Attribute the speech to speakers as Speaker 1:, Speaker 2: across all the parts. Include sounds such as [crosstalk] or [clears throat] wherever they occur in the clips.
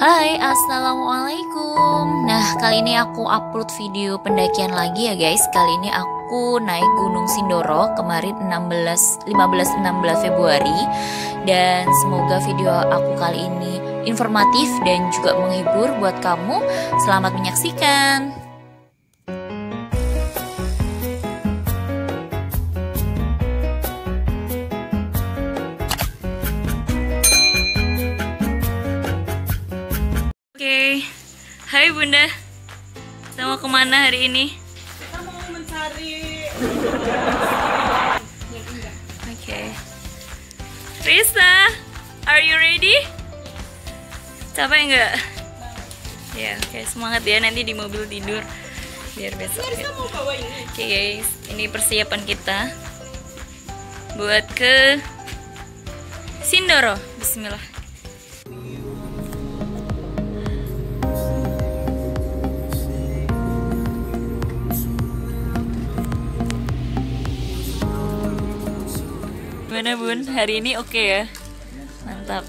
Speaker 1: Hai, assalamualaikum. Nah, kali ini aku upload video pendakian lagi ya guys. Kali ini aku naik Gunung Sindoro kemarin 16 15 16 Februari dan semoga video aku kali ini informatif dan juga menghibur buat kamu. Selamat menyaksikan. Hai bunda. Kita mau ke mana hari ini?
Speaker 2: Kita mau mencari
Speaker 1: Oke. Risa, are you ready? Capek nggak? Ya, oke semangat ya nanti di mobil tidur biar besok.
Speaker 2: kita
Speaker 1: ya.
Speaker 2: mau bawa ini.
Speaker 1: Oke guys, ini persiapan kita buat ke Sindoro. Bismillah. Gimana bun? Hari ini oke ya? Mantap.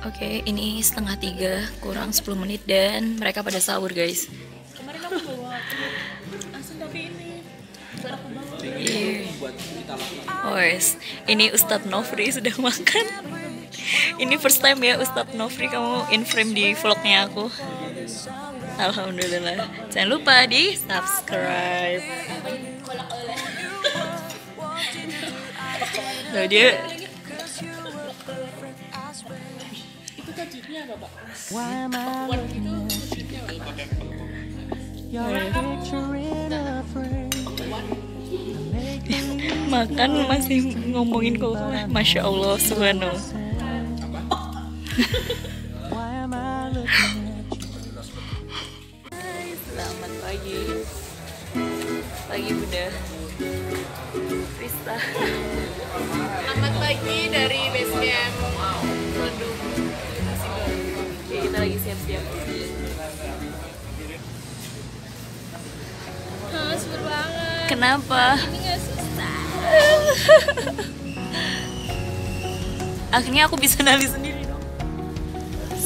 Speaker 1: Oke, ini setengah tiga, kurang 10 menit dan mereka pada sahur guys.
Speaker 2: Kemarin aku bawa tapi ini. Ntar aku bawa.
Speaker 1: Iya. Oh, yes. ini Ustadz Nofri sudah makan. Ini first time ya Ustadz Nofri kamu in frame di vlognya aku. Alhamdulillah. Jangan lupa di subscribe. Nah, dia makan masih ngomongin kok masya allah subhanallah selamat pagi. Pagi bunda. Rista
Speaker 2: Selamat pagi dari camp Bandung.
Speaker 1: Oke, kita lagi siap-siap.
Speaker 2: Ah, seru banget.
Speaker 1: kenapa?
Speaker 2: Ini nggak susah. [laughs]
Speaker 1: akhirnya aku bisa nali sendiri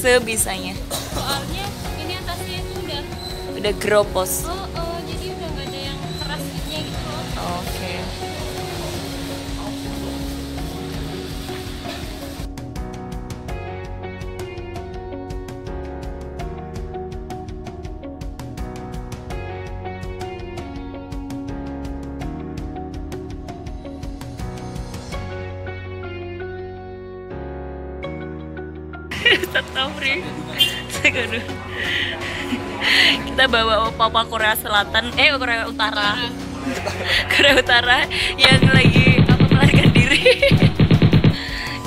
Speaker 1: sebisanya.
Speaker 2: Soalnya ini atasnya itu udah
Speaker 1: udah gropos
Speaker 2: oh
Speaker 1: Aduh. Kita bawa papa Korea Selatan, eh Korea Utara. Korea Utara yang lagi apa melarikan diri.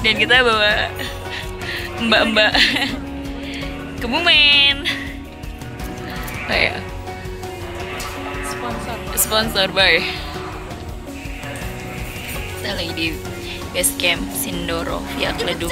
Speaker 1: Dan kita bawa mbak-mbak kebumen. Kayak
Speaker 2: Sponsor.
Speaker 1: sponsor by. Kita lagi di base camp Sindoro via Kledung.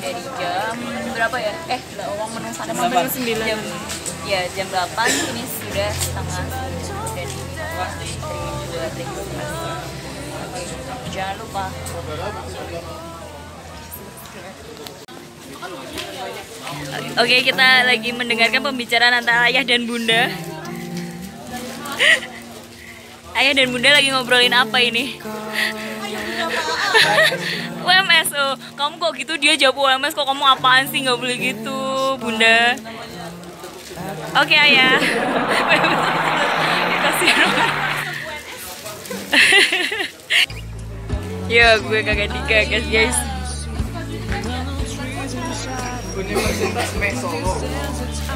Speaker 1: dari jam berapa ya? Eh, nggak uang menu sana
Speaker 2: Jam delapan. sembilan.
Speaker 1: Jam ya jam 8 ini sudah setengah sembilan. dan ini terima juga jangan lupa Oke, kita lagi mendengarkan pembicaraan antara ayah dan bunda. [laughs] ayah dan bunda lagi ngobrolin apa ini? UMS oh, kamu kok gitu dia jawab UMS kok kamu apaan sih nggak boleh gitu, bunda. Oke ayah. [laughs] Kasih [laughs] Yo, gue kagak digagas guys.
Speaker 3: Universitas Meh Solo.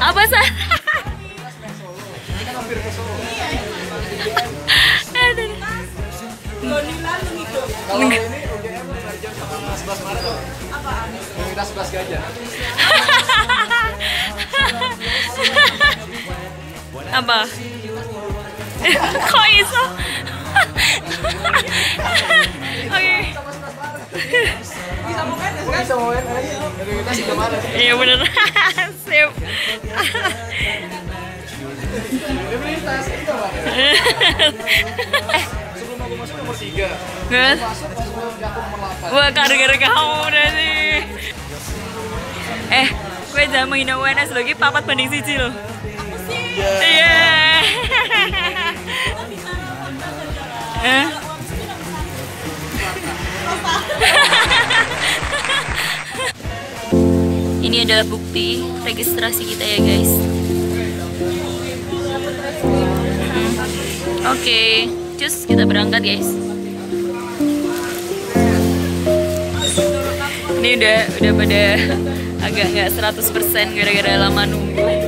Speaker 1: Apa sih? [laughs]
Speaker 3: Kalau ini sama 11 Maret apa? Apaan? Universitas [laughs] 11 Gajah.
Speaker 1: Apa? Kok iso? Oke.
Speaker 3: Bisa mau kan? Bisa mau kan? Universitas 3 Maret.
Speaker 1: Iya bener. [laughs] Sip.
Speaker 3: Universitas itu [laughs] masuk nomor 3.
Speaker 1: Good.
Speaker 3: Masuk pas mau jatuh nomor 8.
Speaker 1: Wah, gara-gara kamu udah sih. Eh, gue jangan menghina UNS lagi papat banding siji loh. Iya. Eh? Ini adalah bukti registrasi kita ya guys. Hmm. Oke, cus kita berangkat guys. Ini udah udah pada [laughs] agak nggak 100% gara-gara lama nunggu.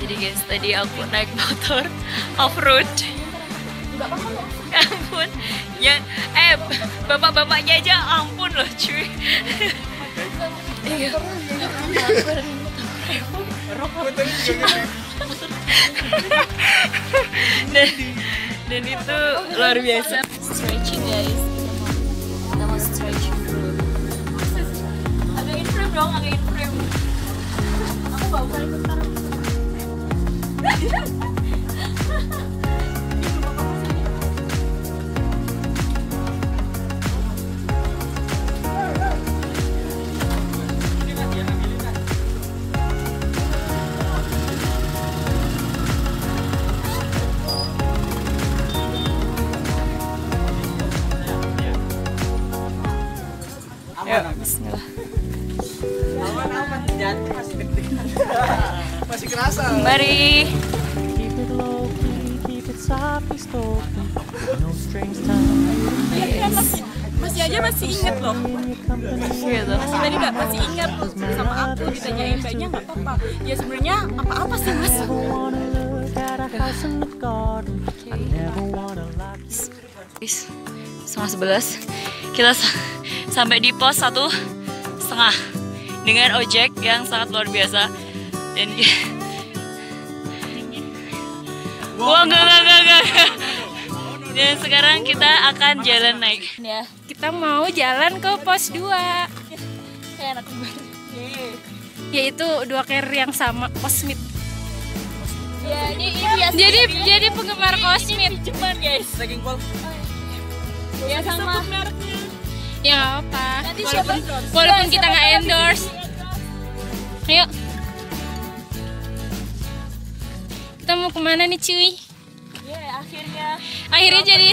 Speaker 1: Jadi guys, tadi aku naik motor off road. ampun, yang eh bapak-bapaknya aja ampun loh cuy. Iya. dan dan itu luar biasa stretching guys kita mau stretching dulu agak in frame dong agak in frame aku bawa kali bentar Yuk, bismillah.
Speaker 3: Masih kerasa.
Speaker 1: Mari.
Speaker 4: Keep it low key, keep it softly spoken. No strings tied.
Speaker 2: Masih aja masih inget loh.
Speaker 1: Gitu.
Speaker 2: Masih tadi mbak masih ingat sama aku ditanyain mbaknya nggak apa-apa. Ya sebenarnya apa-apa sih mas.
Speaker 4: never wanna look at a house in the garden. I never wanna lock you
Speaker 1: Guys, setengah sebelas kita sa- sampai di pos satu setengah dengan ojek yang sangat luar biasa dan wah enggak enggak enggak enggak dan sekarang kita akan jalan naik ya
Speaker 5: Kita mau jalan ke pos 2
Speaker 1: kayak anak kembar
Speaker 5: yaitu dua carrier yang sama Cosmit.
Speaker 1: ya ini ini
Speaker 5: Jadi jadi penggemar Cosmit.
Speaker 1: cuman guys
Speaker 3: Daging pol.
Speaker 1: ya sama
Speaker 5: Ya apa.
Speaker 1: Nanti siapa?
Speaker 5: Walaupun, walaupun kita nggak endorse. Ayo. Kita mau ke mana nih cuy?
Speaker 1: ya akhirnya
Speaker 5: Akhirnya jadi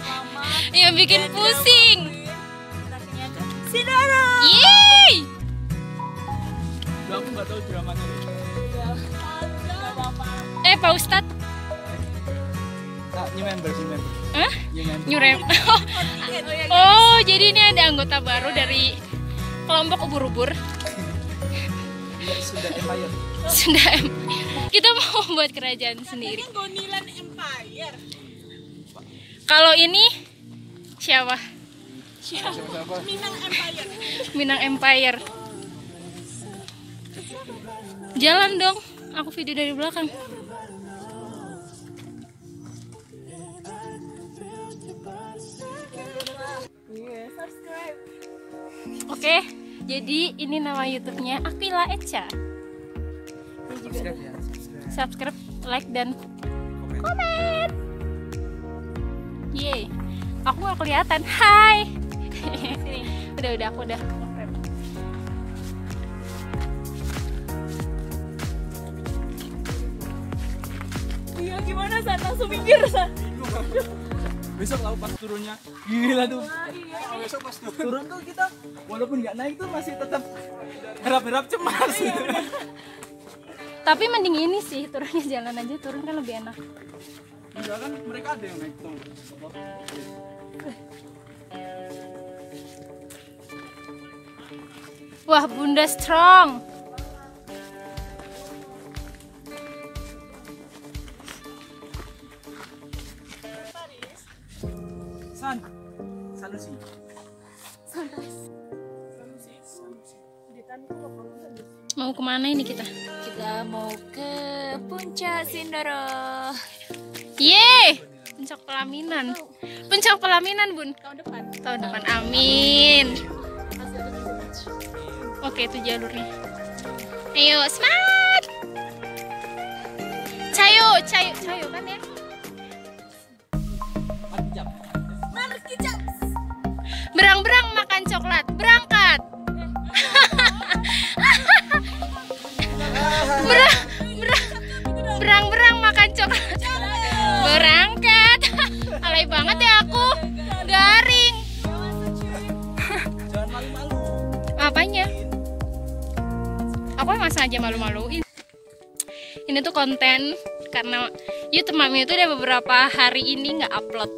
Speaker 1: lama
Speaker 5: yang bikin pusing.
Speaker 1: Sidara
Speaker 5: Yeay!
Speaker 3: Aku nggak tahu dramanya.
Speaker 5: Eh Pak Ustadz,
Speaker 3: Nah, new member, new member.
Speaker 5: Hah?
Speaker 3: New member.
Speaker 5: Nyurem. [laughs] Oh, jadi ini ada anggota baru dari kelompok ubur-ubur.
Speaker 3: Iya, sudah empire.
Speaker 5: Sudah em. Kita [laughs] mau buat kerajaan sendiri.
Speaker 2: Gonilan Empire.
Speaker 5: Kalau ini siapa?
Speaker 3: Siapa?
Speaker 2: Minang Empire.
Speaker 5: Minang Empire. Jalan dong. Aku video dari belakang. Oke, jadi ini nama YouTube-nya Aquila Echa. Ini juga
Speaker 3: Subscribe
Speaker 5: like dan
Speaker 3: Komen.
Speaker 5: Yeay. Aku nggak kelihatan. Hai. [laughs] Sini. Udah udah aku udah.
Speaker 2: Iya gimana San? Langsung minggir San.
Speaker 3: Besok lalu pas turunnya gila tuh. Besok pas turun tuh kita walaupun nggak naik tuh masih tetap harap-harap cemas.
Speaker 5: Tapi mending ini sih turunnya jalan aja turun kan lebih enak.
Speaker 3: Enggak kan mereka ada yang naik tuh.
Speaker 5: Wah bunda strong.
Speaker 3: San. Sanusi.
Speaker 5: Mau ke mana ini kita?
Speaker 1: Kita mau ke puncak Sindoro.
Speaker 5: Yeay, puncak pelaminan. Puncak pelaminan bun.
Speaker 2: Tahun depan.
Speaker 5: Tahun depan, amin. Oke itu jalurnya. Ayo semangat. Cayo, cayo, cayo kan ya? Berang-berang makan coklat, berangkat. berang, berangkat. [laughs] Alay banget ya aku, garing.
Speaker 3: Jangan [laughs] malu-malu.
Speaker 5: Apanya? Aku emang sengaja malu-maluin. Ini tuh konten karena YouTube Mami itu udah beberapa hari ini nggak upload.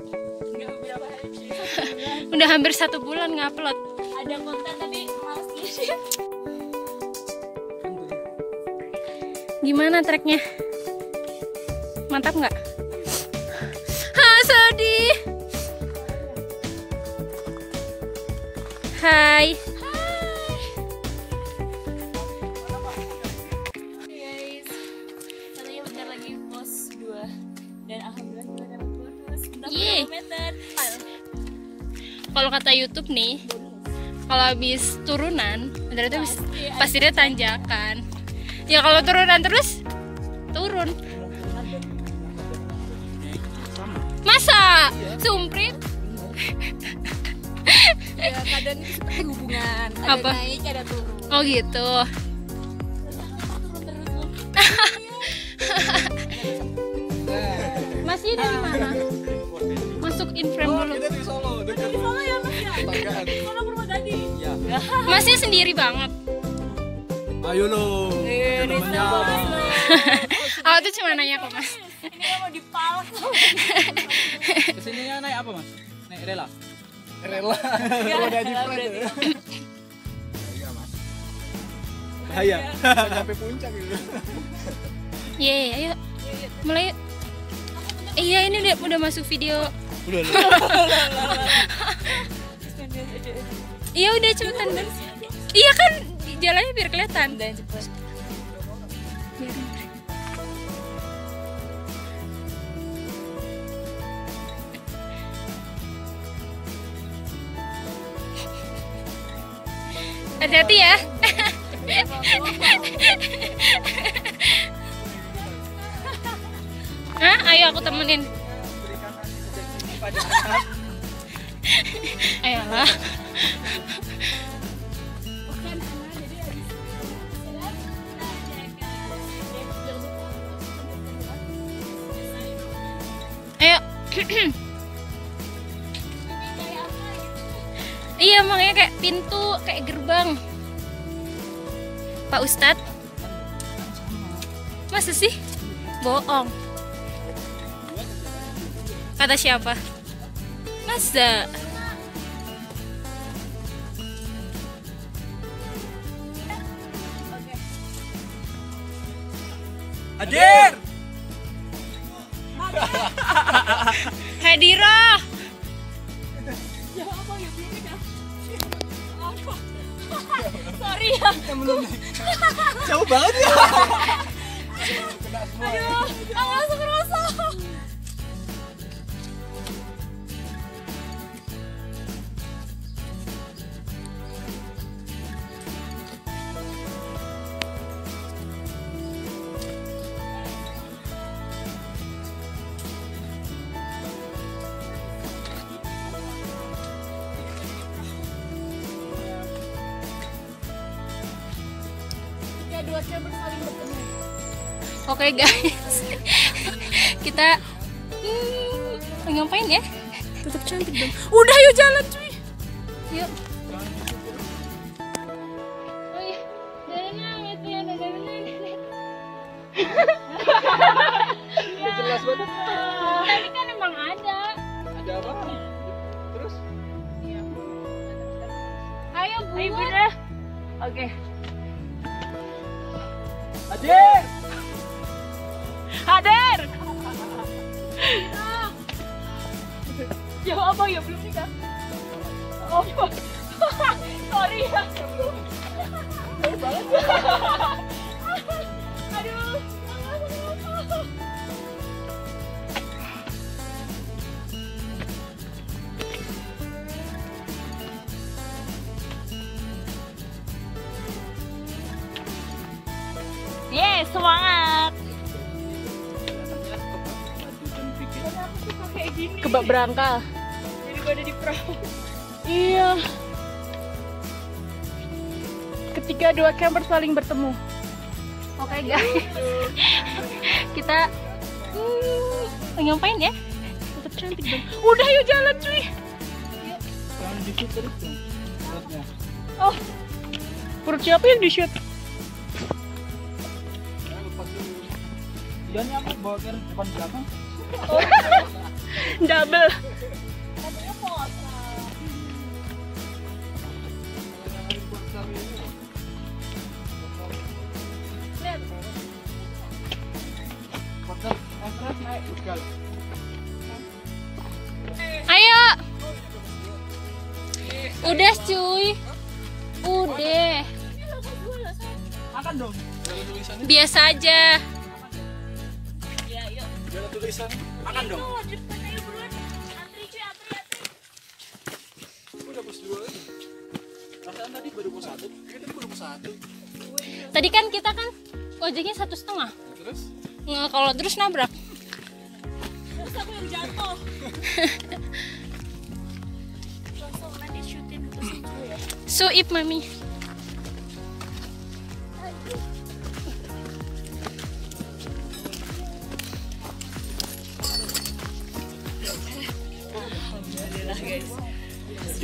Speaker 5: [laughs] udah hampir satu bulan nggak upload.
Speaker 2: Ada konten tapi males.
Speaker 5: Gimana treknya? Mantap nggak? Sedih. Hai.
Speaker 2: guys katanya bentar lagi pos 2 dan alhamdulillah kita dapat bonus berapa
Speaker 5: Yeay.
Speaker 2: kilometer
Speaker 5: Kalau kata YouTube nih, kalau habis turunan, berarti habis pasti dia tanjakan. Ya kalau turunan terus turun. Masa? Sumprit?
Speaker 2: ya kadang itu seperti hubungan ada
Speaker 5: Apa?
Speaker 2: naik ada turun
Speaker 5: Oh gitu. [laughs] Masih dari mana? Masuk in frame dulu.
Speaker 3: Kita di Solo, dekat
Speaker 2: di Solo ya mas ya. Solo Purwodadi
Speaker 3: Ya.
Speaker 5: Masnya sendiri banget.
Speaker 3: Ayo lo. Temennya. [laughs]
Speaker 5: Aku tuh cuma nanya kok mas.
Speaker 2: Ke
Speaker 3: sininya naik apa mas? Naik rela. Rela. Udah di front. Iya mas. Bahaya. Sampai puncak gitu.
Speaker 5: Yeay, ayo mulai. yuk. Iya ini udah udah masuk video.
Speaker 3: Udah.
Speaker 5: Iya udah cepetan. Iya kan jalannya biar kelihatan. Dan cepet. Hati-hati ya. Hah? Ayo aku temenin. Ayolah. Ayo. [clears throat] iya makanya kayak pintu, kayak gerbang. Pak Ustadz. Masa sih? Bohong. Kata siapa? Masa?
Speaker 3: Hadir.
Speaker 5: Sorry ya. [laughs]
Speaker 3: Jauh banget ya.
Speaker 5: Aduh, nggak masuk rasa. Oke guys, [laughs] kita hmm, ngapain ya? Tetap cantik dong. Udah yuk jalan cuy. Yuk. Oh iya, Darana, itu ya, Darana.
Speaker 3: Jelas banget.
Speaker 5: Tadi kan emang ada.
Speaker 3: Ada apa? Terus?
Speaker 5: Ayo buat.
Speaker 1: Oke.
Speaker 3: Hadir.
Speaker 1: Berangkal. Daripada di perahu. Iya. Ketika dua camper saling bertemu.
Speaker 5: Oke guys, [laughs] kita hmm, ngapain ya?
Speaker 1: Tetap cantik dong. Udah yuk jalan cuy.
Speaker 3: Jangan dikit terus dong. Perutnya.
Speaker 1: Oh. Perut siapa yang di shoot?
Speaker 3: Jangan aku bawa ke depan belakang. [laughs]
Speaker 1: Double.
Speaker 5: Ayo. Udah cuy. Udah. Biasa aja.
Speaker 3: Jalan tulisan. Makan dong. Dua. Perasaan tadi baru pos satu. Kita tadi baru pos satu.
Speaker 5: Tadi kan kita kan ojeknya satu setengah.
Speaker 3: Terus?
Speaker 5: Nggak kalau terus nabrak.
Speaker 1: Terus aku yang jatuh. [laughs] Langsung nanti syuting ke situ ya.
Speaker 5: Suip mami.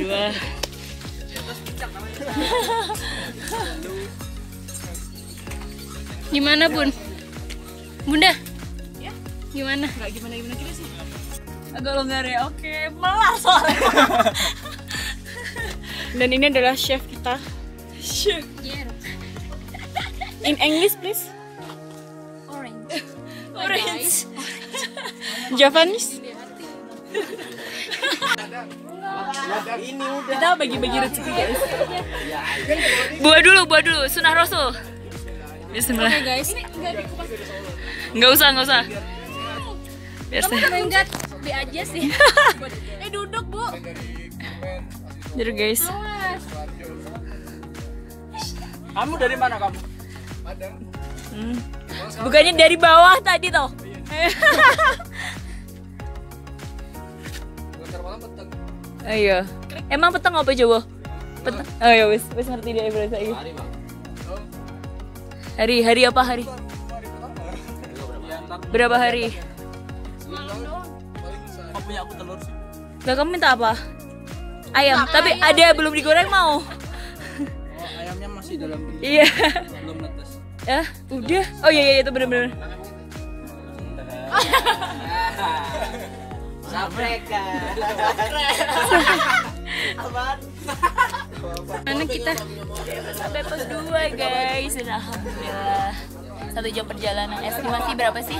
Speaker 1: Dua. [laughs]
Speaker 5: Gimana bun? Bunda? Gimana?
Speaker 1: Enggak gimana gimana kita sih. Agak longgar ya. Oke, malah soalnya. [laughs] Dan ini adalah chef kita. Chef. In English please.
Speaker 5: Orange. [laughs]
Speaker 1: Orange. Javanese.
Speaker 3: Ini udah.
Speaker 1: Kita bagi-bagi rezeki guys. Buah dulu, buah dulu. Sunah Rasul. Bismillah.
Speaker 5: Oke guys.
Speaker 1: Nggak usah, nggak usah. Biar saya.
Speaker 5: Enggak, B aja sih. [laughs]
Speaker 1: Eh duduk bu. Jadi guys.
Speaker 3: Kamu dari mana kamu?
Speaker 1: Hmm. Bukannya dari bawah tadi toh. [laughs] Ayo. Emang peteng apa coba? Peteng. Oh ya wis, wis ngerti dia berasa ini.
Speaker 3: Hari bang.
Speaker 1: Hari hari apa hari? Berapa hari?
Speaker 3: Kamu punya aku telur sih.
Speaker 1: Gak kamu minta apa? Ayam. Tapi ada belum digoreng mau.
Speaker 3: Oh, ayamnya masih dalam bentuk
Speaker 1: Iya.
Speaker 3: belum netes.
Speaker 1: Ya, udah. Oh iya iya itu bener-bener. [laughs]
Speaker 6: Sabreka. Apaan?
Speaker 5: Mana kita?
Speaker 1: sampai pos 2 guys dan alhamdulillah satu jam perjalanan estimasi berapa sih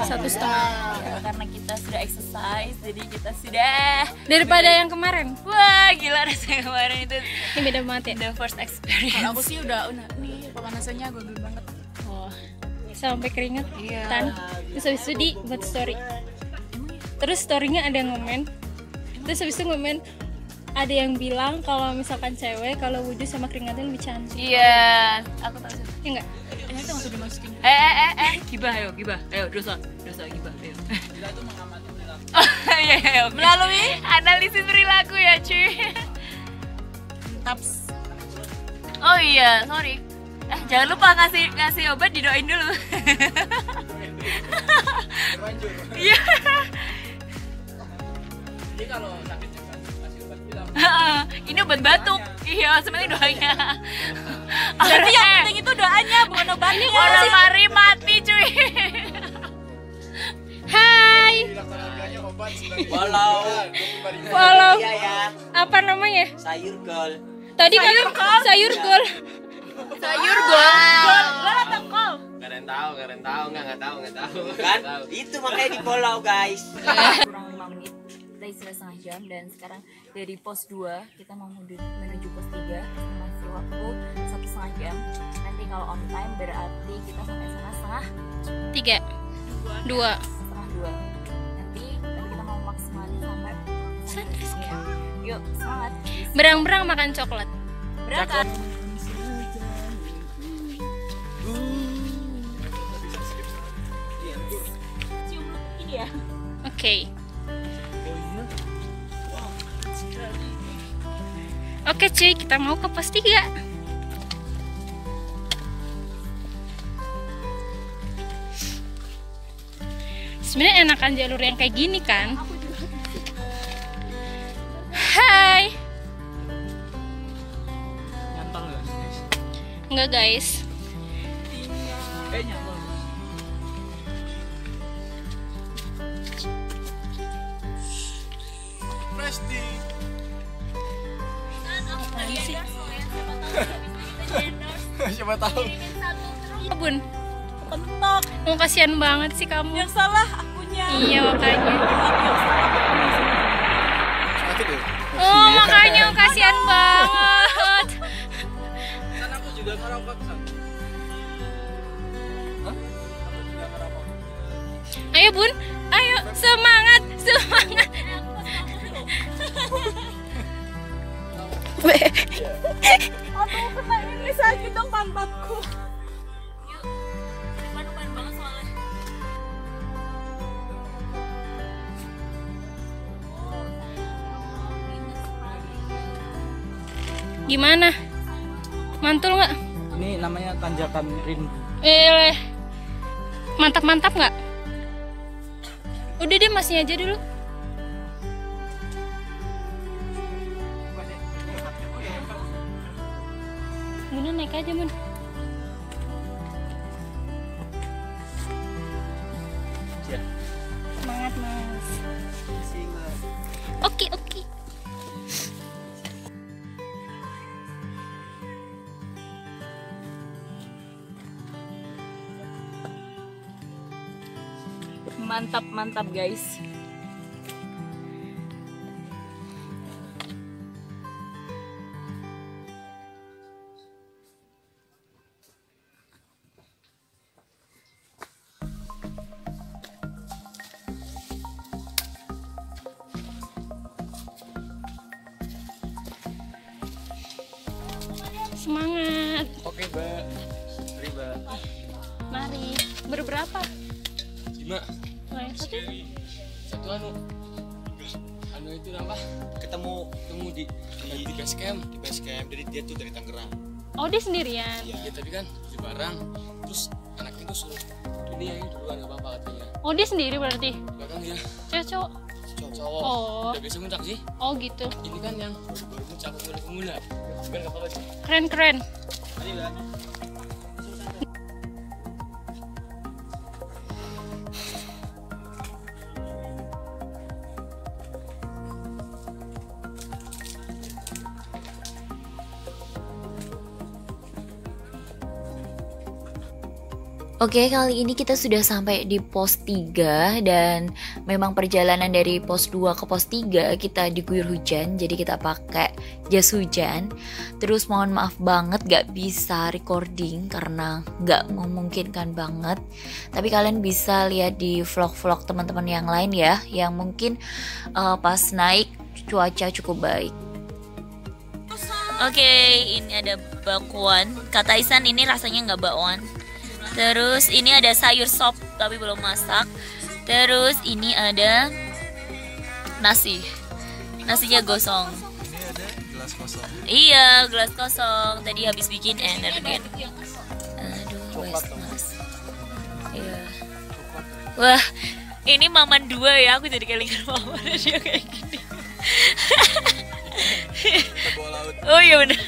Speaker 1: satu setengah Ya, karena kita sudah exercise jadi kita sudah
Speaker 5: Daripada yang kemarin.
Speaker 1: wah gila rasanya kemarin itu
Speaker 5: Ini beda banget ya.
Speaker 1: the first experience
Speaker 7: aku sih udah udah nih pemanasannya gue banget
Speaker 5: Oh, sampai keringet tan. Terus habis itu di buat story. Terus storynya ada yang ngomen. Terus habis itu ngomen ada yang bilang kalau misalkan cewek kalau wudhu sama keringatnya lebih cantik.
Speaker 1: iya aku tahu sih.
Speaker 5: Ya enggak?
Speaker 7: ini tuh nggak usah dimasukin.
Speaker 1: Eh eh eh eh. Gibah ayo gibah. Ayo dosa dosa gibah ayo. Oh, iya, [laughs] iya, iya, oke. melalui analisis perilaku ya cuy.
Speaker 7: Taps.
Speaker 1: Oh iya sorry. Eh jangan lupa ngasih ngasih obat didoain dulu. [laughs] Iya
Speaker 8: kalau sakit jangan kasih obat bilang. [laughs]
Speaker 1: ini obat batuk iya sebenarnya doanya [laughs]
Speaker 7: tapi yang penting itu doanya bukan obatnya
Speaker 1: orang mari mati cuy
Speaker 5: Hai,
Speaker 6: Walau. Iya ya.
Speaker 5: Apa namanya?
Speaker 6: Sayur gol.
Speaker 5: Tadi kan sayur gol.
Speaker 1: sayur gol
Speaker 9: Gak ada yang tahu, gak ada yang tahu, nggak nggak tahu, nggak tahu.
Speaker 6: Kan?
Speaker 9: Tahu.
Speaker 6: Itu makanya di follow guys. [laughs]
Speaker 3: kurang 5 menit kita istirahat setengah jam dan sekarang dari pos 2 kita mau menuju, menuju pos 3 masih waktu satu setengah jam. Nanti kalau on time berarti kita sampai sana setengah
Speaker 5: Tiga, dua.
Speaker 3: setengah dua. Nanti tapi kita mau maksimalin sampai
Speaker 5: Sunrise
Speaker 3: ya. yuk semangat.
Speaker 5: Berang-berang makan coklat.
Speaker 3: berangkat.
Speaker 5: Oke. Oke cuy, kita mau ke pos 3 Sebenarnya enakan jalur yang kayak gini kan? Hai,
Speaker 8: nggak guys? [laughs] Siapa tahu.
Speaker 5: Bun,
Speaker 7: pentok
Speaker 5: mau kasihan banget sih kamu.
Speaker 7: yang salah akunya
Speaker 5: Iya makanya.
Speaker 8: Ya?
Speaker 5: Oh makanya kasihan banget.
Speaker 8: Kan aku juga ngerokok San. Hah? Aku juga ngerokok.
Speaker 5: Ayo bun, ayo semangat, semangat.
Speaker 7: aduh [laughs] kena ini sakit dong pantatku
Speaker 5: Gimana? Mantul nggak?
Speaker 8: Ini namanya tanjakan rindu.
Speaker 5: Eh, mantap-mantap nggak? Udah deh masnya aja dulu. Naik aja mun. Semangat mas. Oke oke.
Speaker 1: mantap mantap guys
Speaker 5: Oh dia sendiri berarti.
Speaker 9: Belakang ya
Speaker 5: Cewek cowok.
Speaker 9: cowok. cowok.
Speaker 5: Oh.
Speaker 9: Udah biasa muncak sih.
Speaker 5: Oh gitu.
Speaker 9: Ini kan yang baru-baru muncak pemula pemula. Sih.
Speaker 5: Keren keren.
Speaker 9: Mari,
Speaker 2: Oke, kali ini kita sudah sampai di pos 3 dan memang perjalanan dari pos 2 ke pos 3 kita diguyur hujan, jadi kita pakai jas hujan. Terus mohon maaf banget gak bisa recording karena gak memungkinkan banget. Tapi kalian bisa lihat di vlog-vlog teman-teman yang lain ya, yang mungkin uh, pas naik cuaca cukup baik. Oke, ini ada bakwan. Kata Isan ini rasanya nggak bakwan. Terus ini ada sayur sop tapi belum masak. Terus ini ada nasi. Nasinya gosong.
Speaker 3: Ini ada gelas kosong.
Speaker 2: Iya, gelas kosong. Tadi habis bikin energen. Aduh, mas. Iya. Wah, ini maman dua ya. Aku jadi kelingan maman [laughs] dia kayak gini. oh iya benar.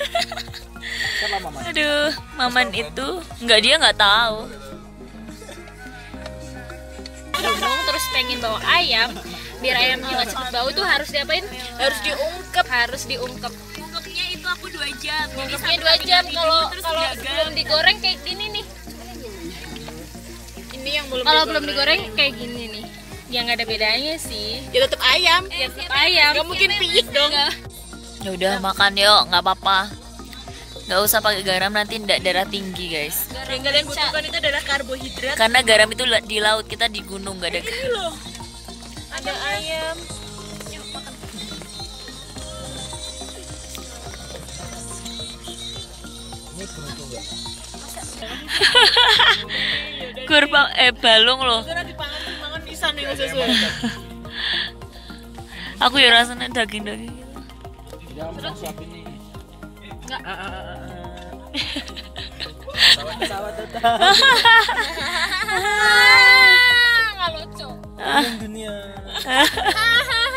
Speaker 3: Siapa mama?
Speaker 2: Aduh, maman itu nggak dia nggak tahu.
Speaker 5: gunung terus pengen bawa ayam biar ayamnya nggak cepet bau tuh harus diapain harus diungkep harus diungkep
Speaker 2: Ungkepnya itu aku dua jam.
Speaker 5: Ungkepnya dua jam kalau kalau belum digoreng kayak gini nih
Speaker 7: Ini yang belum
Speaker 5: kalau belum digoreng kayak gini nih ya nggak ada bedanya sih
Speaker 7: Ya tetap ayam.
Speaker 5: ya tetap ayam
Speaker 7: Gak mungkin piyik dong.
Speaker 2: Ya udah makan yuk, nggak apa-apa. Nggak usah pakai garam nanti ndak darah tinggi guys.
Speaker 7: Yang kalian butuhkan itu adalah karbohidrat.
Speaker 2: Karena garam itu di laut kita di gunung nggak ada garam.
Speaker 7: loh. Ada ayam.
Speaker 2: Kurma [laughs] eh balung loh. Aku ya rasanya daging-daging.
Speaker 3: Jangan mau suapin nih. [laughs]
Speaker 5: nggak lucu
Speaker 3: dunia. [laughs] [laughs]